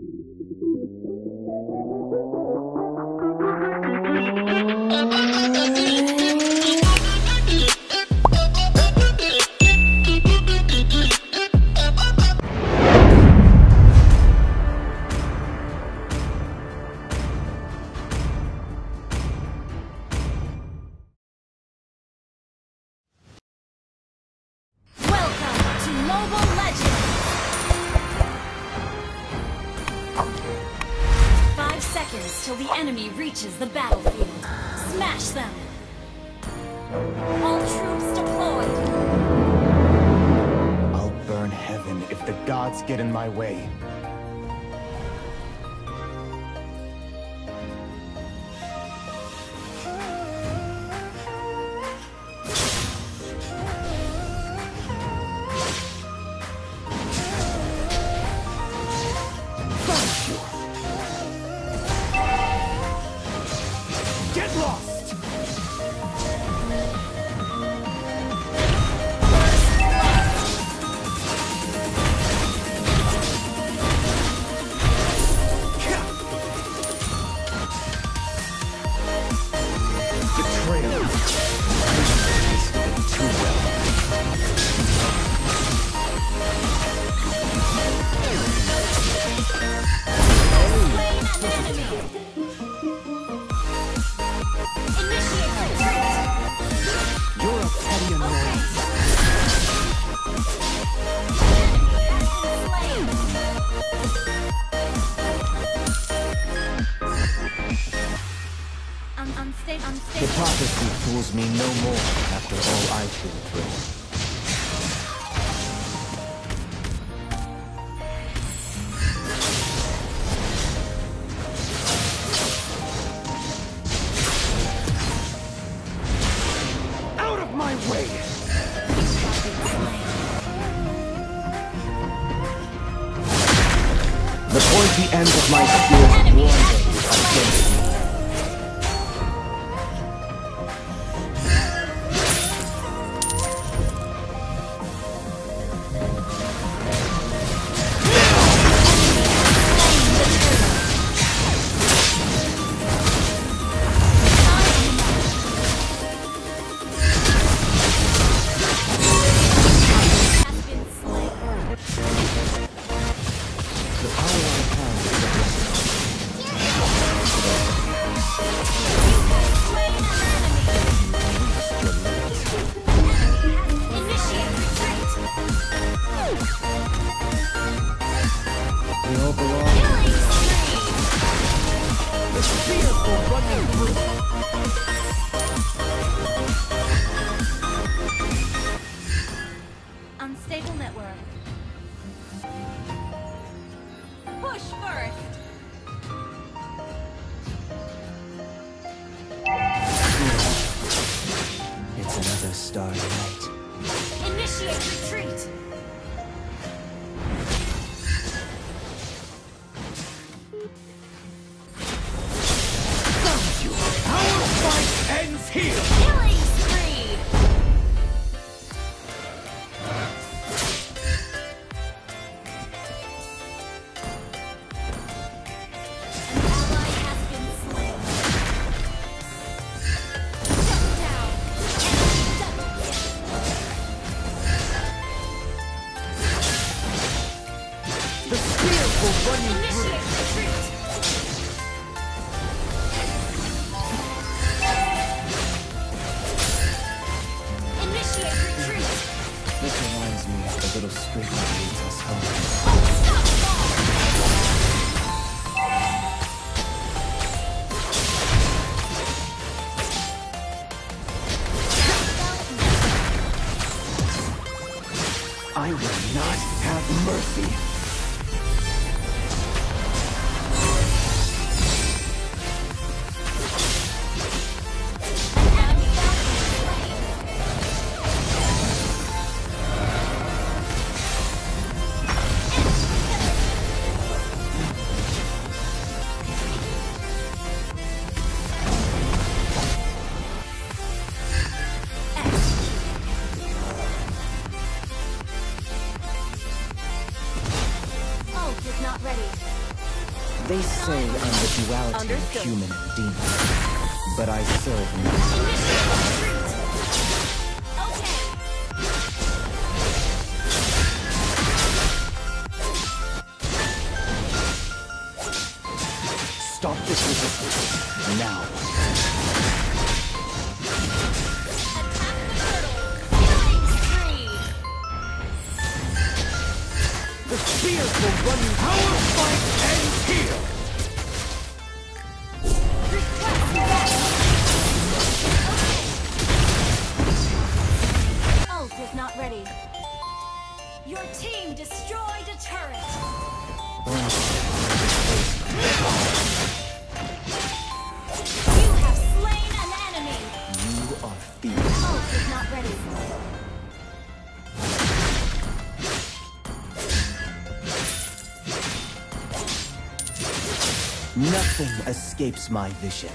Thank you. Till the enemy reaches the battlefield. Smash them! All troops deployed! I'll burn heaven if the gods get in my way. Betrayal. Tasted it too well. The spear will run you through. Killing spree. An ally has been slain. The spears will run you They say I'm the duality of human and demon. But I serve no Okay. Stop this resistance. Now. Will run. Fight ends here. Nothing escapes my vision.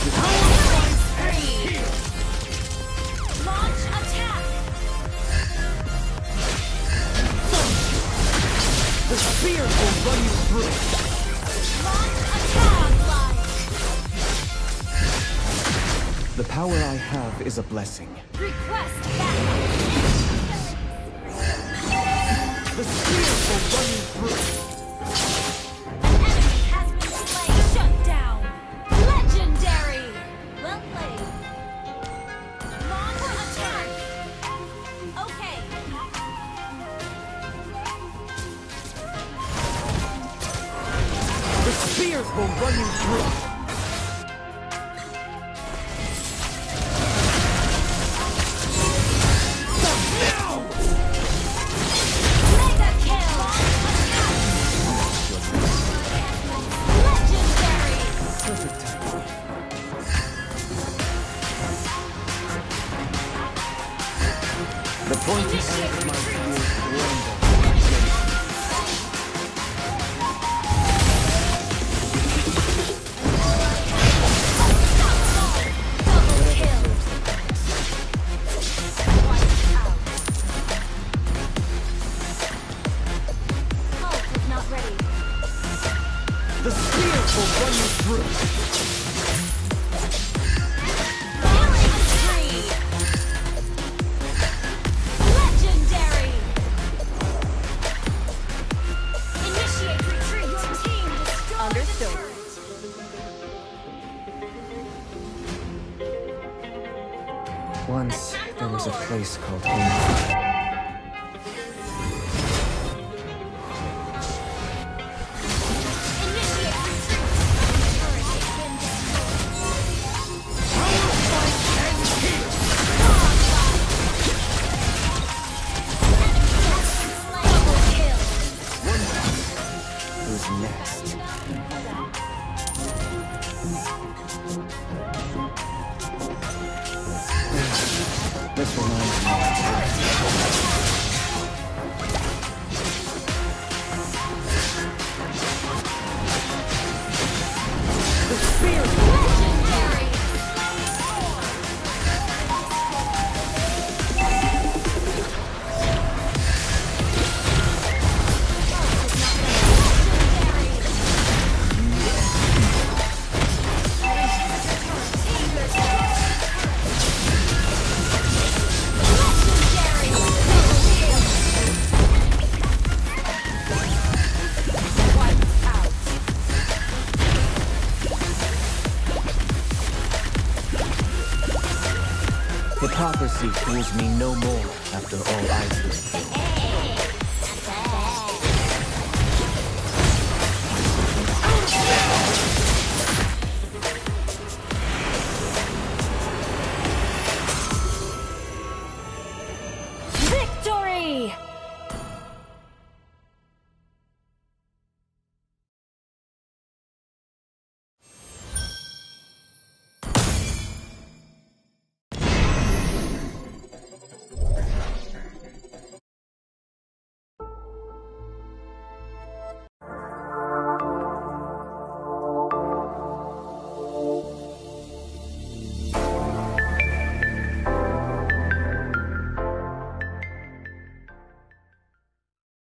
The spears will run you through. Launch attack. The power I have is a blessing. Request backup. The spears will run you through. The spears will run you through. Place called home. Initiate retreat. Turret Hypocrisy fools me no more after all been through.